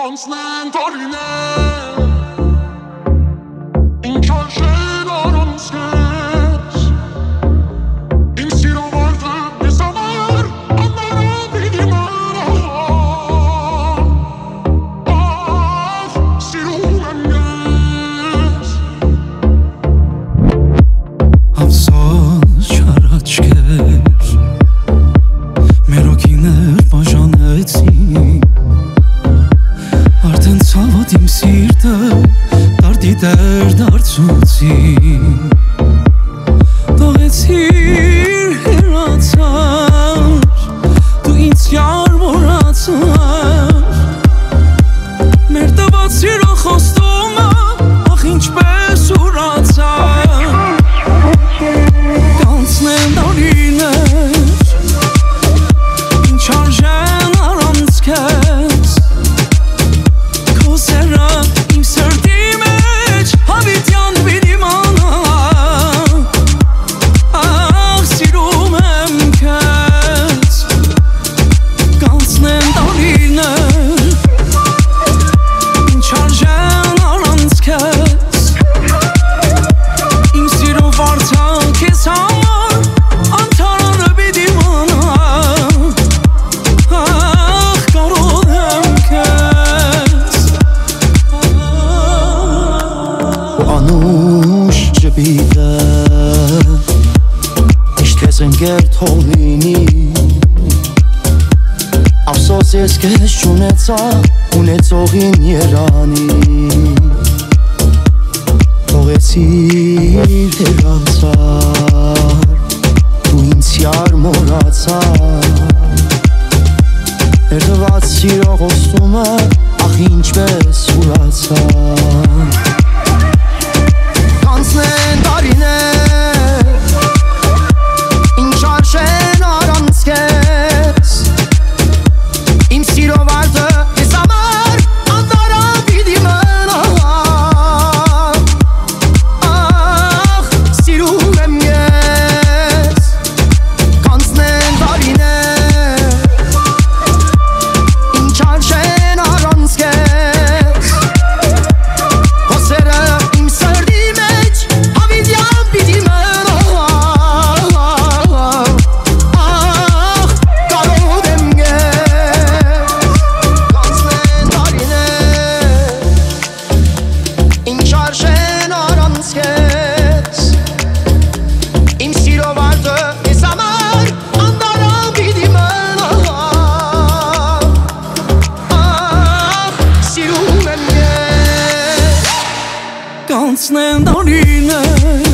Konstantorne sorti dans see. անուշ ճպիտը Իշտ կեզ ընգեր թող լինի Ավսոս ես կեզ չունեցա ունեցողին երանի Թողեցիր հերանցար դու ինձ յար մորացար Երդված սիրող ոստումը ախ ինչպես ուրացար անցնեն դարիներ